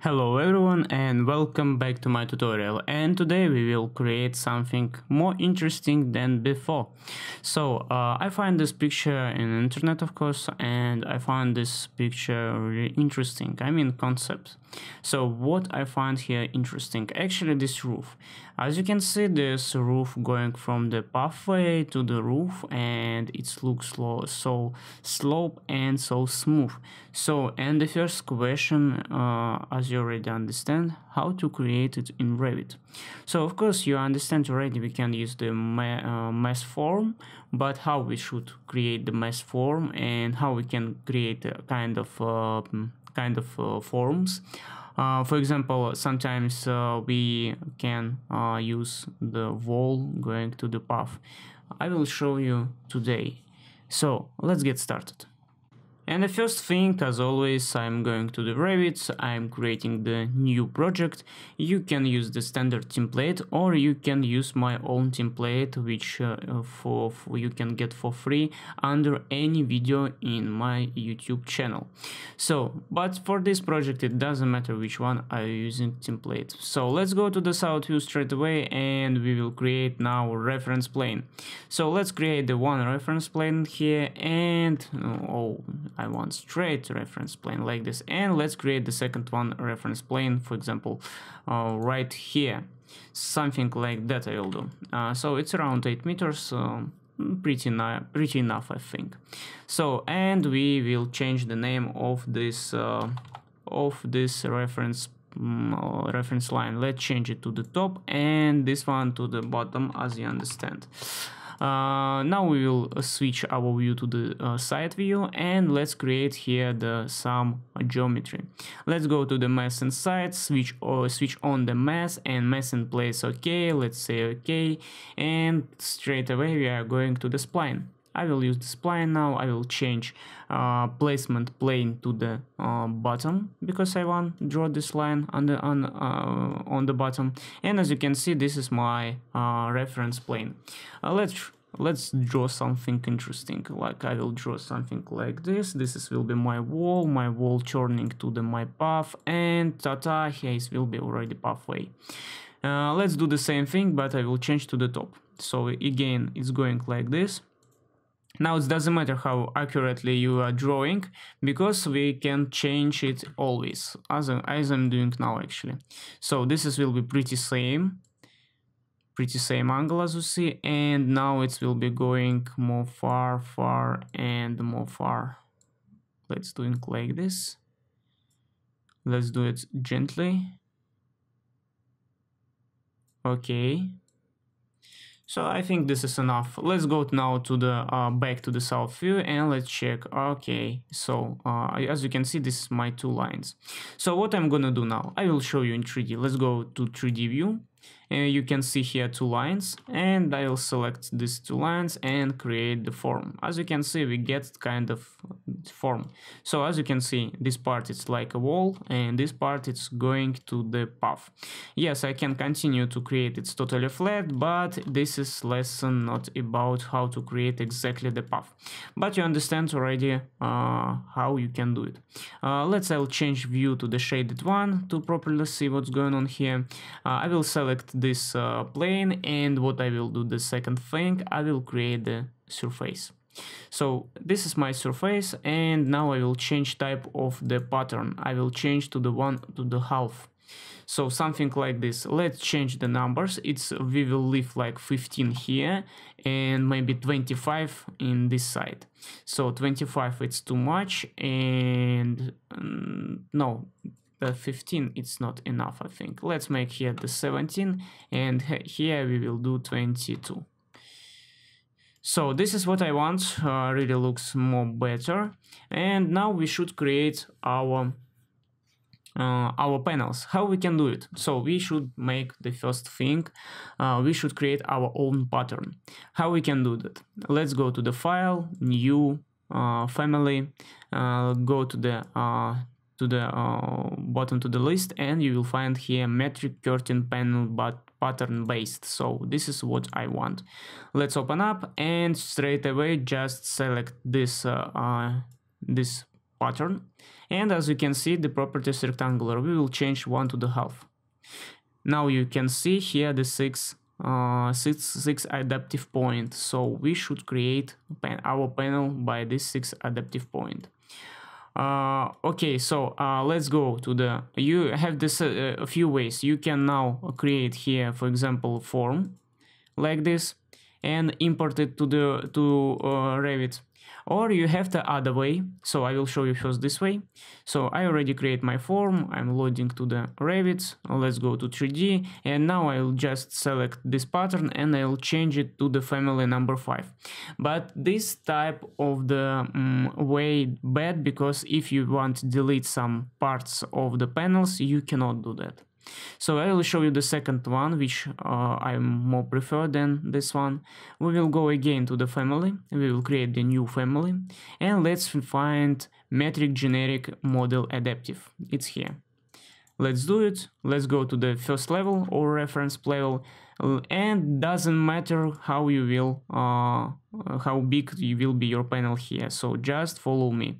Hello everyone and welcome back to my tutorial and today we will create something more interesting than before. So uh, I find this picture in internet of course and I find this picture really interesting, I mean concept. So what I find here interesting, actually this roof. As you can see this roof going from the pathway to the roof and it looks slow, so slope and so smooth. So and the first question uh, as you already understand how to create it in Revit. So of course you understand already we can use the uh, mass form, but how we should create the mass form and how we can create a kind of uh, kind of uh, forms. Uh, for example, sometimes uh, we can use the wall going to the path. I will show you today. So let's get started. And the first thing, as always, I'm going to the Revit, I'm creating the new project. You can use the standard template or you can use my own template, which uh, for, for, you can get for free under any video in my YouTube channel. So, but for this project, it doesn't matter which one I'm using template. So let's go to the south view straight away and we will create now reference plane. So let's create the one reference plane here and, oh, I want straight reference plane like this and let's create the second one reference plane for example uh, right here. Something like that I will do. Uh, so it's around 8 meters uh, pretty, pretty enough I think. So and we will change the name of this uh, of this reference mm, reference line. Let's change it to the top and this one to the bottom as you understand. uh, Uh, now we will uh, switch our view to the uh, side view and let's create here the some geometry. Let's go to the mass and side, switch or switch on the mass and mass in place okay, let's say okay and straight away we are going to the spline. I will use the spline now, I will change uh, placement plane to the uh, bottom because I want to draw this line on the, on, uh, on the bottom. And as you can see this is my uh, reference plane. Uh, let's let's draw something interesting. Like I will draw something like this. This is will be my wall my wall turning to the my path and tata here is will be already pathway. Uh, let's do the same thing but I will change to the top. So again it's going like this now it doesn't matter how accurately you are drawing, because we can change it always, as, I, as I'm doing now actually. So this is will be pretty same, pretty same angle as you see, and now it will be going more far, far, and more far. Let's do it like this. Let's do it gently. Okay, so I think this is enough. Let's go now to the uh, back to the south view and let's check. Okay, so uh, as you can see, this is my two lines. So what I'm gonna do now, I will show you in 3D. Let's go to 3D view and you can see here two lines and I'll select these two lines and create the form. As you can see we get kind of form. So as you can see this part is like a wall and this part it's going to the path. Yes I can continue to create it's totally flat but this is lesson not about how to create exactly the path. But you understand already uh, how you can do it. Uh, let's I'll change view to the shaded one to properly see what's going on here. Uh, I will select this uh, plane and what I will do the second thing I will create the surface. So this is my surface and now I will change type of the pattern. I will change to the one to the half. So something like this. Let's change the numbers. It's we will leave like 15 here and maybe 25 in this side. So 25 it's too much and um, no the 15 it's not enough I think. Let's make here the 17 and here we will do 22 so this is what I want. Uh, really looks more better. And now we should create our uh, our panels. How we can do it? So we should make the first thing. Uh, we should create our own pattern. How we can do that? Let's go to the file new uh, family. Uh, go to the uh, to the uh, bottom to the list and you will find here metric curtain panel but pattern based so this is what I want let's open up and straight away just select this uh, uh, this pattern. And as you can see, the property is rectangular. We will change one to the half. Now you can see here the six, uh, six, six adaptive point. So we should create pan our panel by this six adaptive point. Uh, okay, so uh, let's go to the, you have this uh, a few ways. You can now create here, for example, form like this and import it to the to uh, Revit or you have the other way. So i will show you first this way. So i already create my form. I'm loading to the revit. Let's go to 3d and now i'll just select this pattern and i'll change it to the family number 5 but this type of the um, way bad because if you want to delete some parts of the panels you cannot do that so I will show you the second one, which uh, I more prefer than this one. We will go again to the family, we will create the new family, and let's find metric generic model adaptive. It's here. Let's do it. Let's go to the first level or reference level, and doesn't matter how you will, uh, how big you will be your panel here. So just follow me.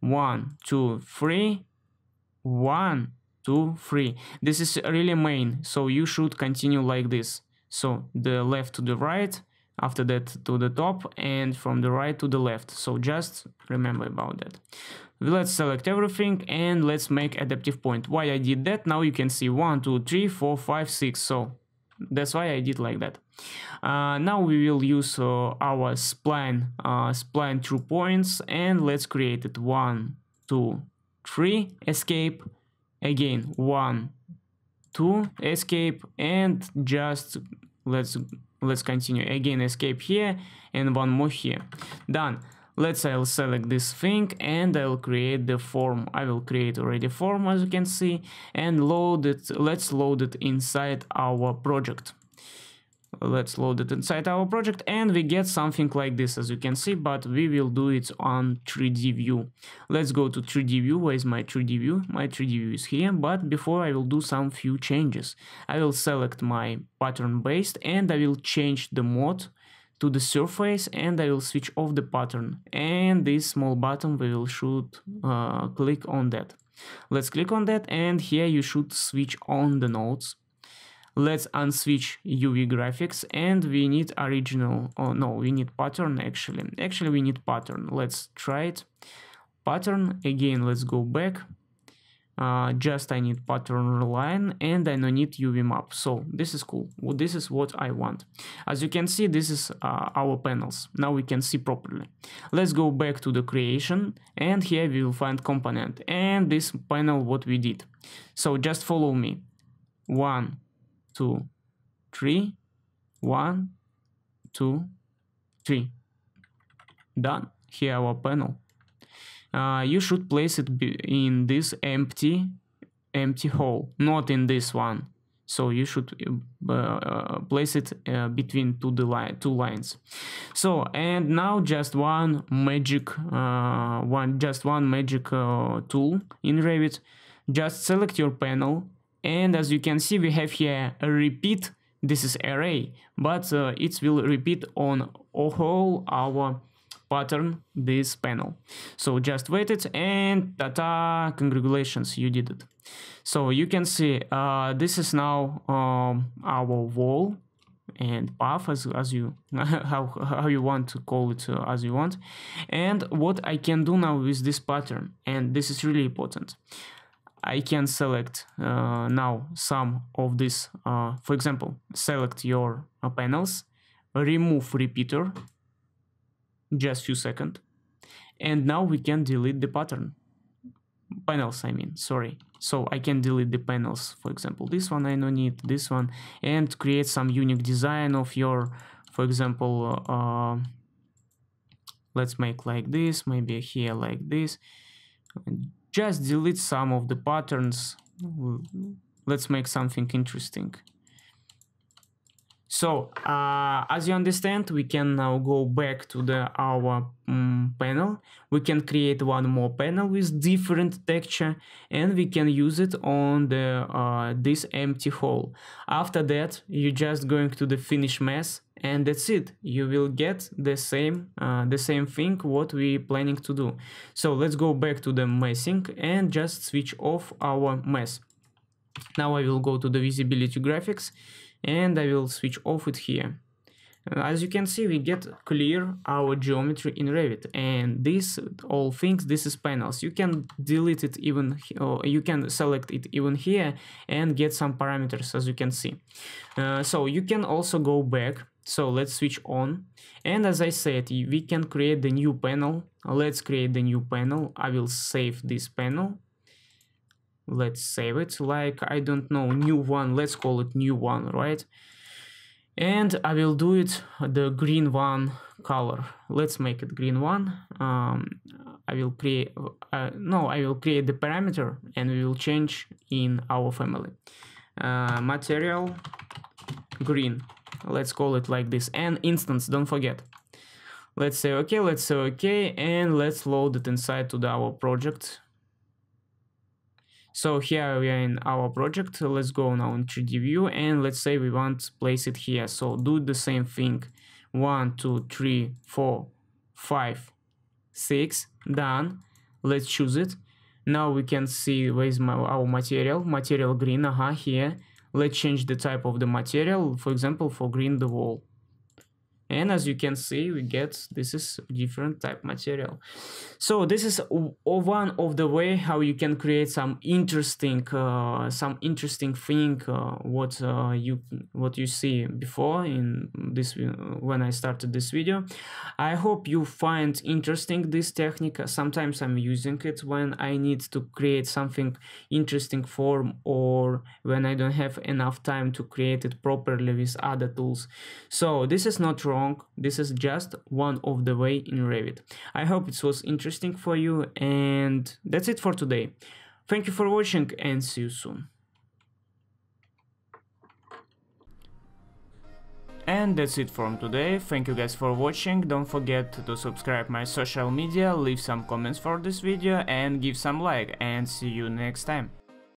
One, two, three, one, two, three. This is really main, so you should continue like this. So the left to the right, after that to the top, and from the right to the left. So just remember about that. Let's select everything and let's make adaptive point. Why I did that? Now you can see one, two, three, four, five, six. So that's why I did like that. Uh, now we will use uh, our spline, uh, spline through points and let's create it. One, two, three, escape, again one two escape and just let's let's continue. Again escape here and one more here. Done. Let's i'll select this thing and i'll create the form. I will create already form as you can see and load it let's load it inside our project let's load it inside our project and we get something like this as you can see but we will do it on 3d view. Let's go to 3d view. Where is my 3d view? My 3d view is here but before i will do some few changes. I will select my pattern based and i will change the mode to the surface and I will switch off the pattern. And this small button we will should uh, click on that. Let's click on that and here you should switch on the nodes let's unswitch UV graphics and we need original, oh no, we need pattern actually. Actually we need pattern, let's try it. Pattern, again, let's go back. Uh, just I need pattern line and I need UV map. So this is cool. Well, this is what I want. As you can see, this is uh, our panels. Now we can see properly. Let's go back to the creation and here we will find component and this panel what we did. So just follow me. One, two, three, one, two, three. Done. Here our panel. Uh, you should place it in this empty empty hole, not in this one. So you should uh, uh, place it uh, between two the line two lines. So and now just one magic uh, one just one magic uh, tool in Revit. Just select your panel and as you can see we have here a repeat. This is array but uh, it will repeat on all our pattern this panel. So just wait it and ta-ta congratulations you did it. So you can see uh, this is now um, our wall and path as, as you how, how you want to call it uh, as you want. And what I can do now with this pattern and this is really important I can select uh, now some of this, uh, for example, select your uh, panels, remove repeater, just few seconds, and now we can delete the pattern. Panels, I mean, sorry. So I can delete the panels, for example, this one I don't need, this one, and create some unique design of your, for example, uh, let's make like this, maybe here like this, just delete some of the patterns. Let's make something interesting. So, uh, as you understand, we can now go back to the our um, panel. We can create one more panel with different texture, and we can use it on the uh, this empty hole. After that, you're just going to the finish mass and that's it. You will get the same uh, the same thing what we planning to do. So let's go back to the massing and just switch off our mass now I will go to the visibility graphics and I will switch off it here as you can see we get clear our geometry in Revit and this all things this is panels. You can delete it even or you can select it even here and get some parameters as you can see. Uh, so you can also go back. So let's switch on. And as I said we can create the new panel. Let's create the new panel. I will save this panel. Let's save it. Like I don't know new one. Let's call it new one right and I will do it the green one color. Let's make it green one. Um, I will create uh, no I will create the parameter and we will change in our family. Uh, material green. Let's call it like this. And instance don't forget. Let's say okay let's say okay and let's load it inside to the, our project so here we are in our project. Let's go now in 3D view and let's say we want to place it here. So do the same thing. One, two, three, four, five, six. Done. Let's choose it. Now we can see where's my, our material. Material green, aha, uh -huh, here. Let's change the type of the material. For example, for green the wall and as you can see we get this is different type material. So this is one of the way how you can create some interesting uh, some interesting thing uh, what uh, you what you see before in this when I started this video. I hope you find interesting this technique. Sometimes I'm using it when I need to create something interesting form or when I don't have enough time to create it properly with other tools. So this is not wrong wrong. This is just one of the way in Revit. I hope it was interesting for you and that's it for today. Thank you for watching and see you soon. And that's it from today, thank you guys for watching, don't forget to subscribe my social media, leave some comments for this video and give some like and see you next time.